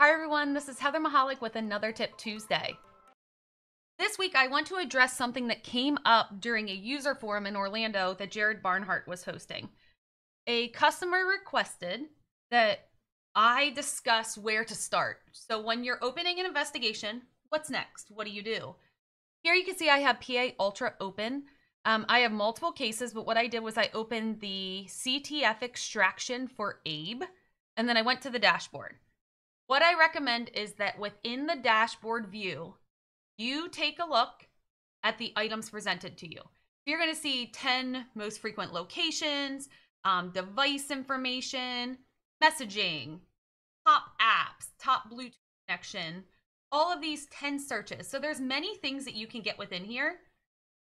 Hi everyone, this is Heather Mahalik with another Tip Tuesday. This week I want to address something that came up during a user forum in Orlando that Jared Barnhart was hosting. A customer requested that I discuss where to start. So when you're opening an investigation, what's next? What do you do? Here you can see I have PA Ultra open. Um, I have multiple cases, but what I did was I opened the CTF extraction for Abe, and then I went to the dashboard. What I recommend is that within the dashboard view, you take a look at the items presented to you. You're going to see 10 most frequent locations, um, device information, messaging, top apps, top Bluetooth connection, all of these 10 searches. So there's many things that you can get within here.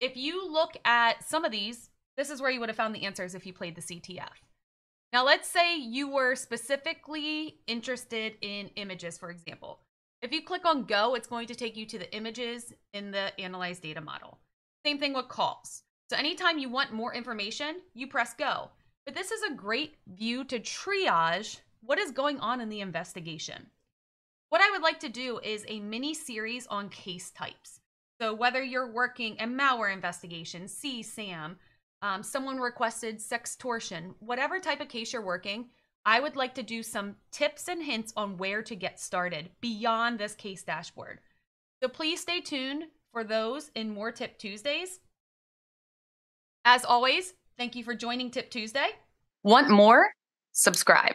If you look at some of these, this is where you would have found the answers if you played the CTF. Now, let's say you were specifically interested in images, for example. If you click on Go, it's going to take you to the images in the Analyze Data model. Same thing with calls. So anytime you want more information, you press Go. But this is a great view to triage what is going on in the investigation. What I would like to do is a mini series on case types. So whether you're working a malware investigation, CSAM, um, someone requested sextortion, whatever type of case you're working, I would like to do some tips and hints on where to get started beyond this case dashboard. So please stay tuned for those in more Tip Tuesdays. As always, thank you for joining Tip Tuesday. Want more? Subscribe.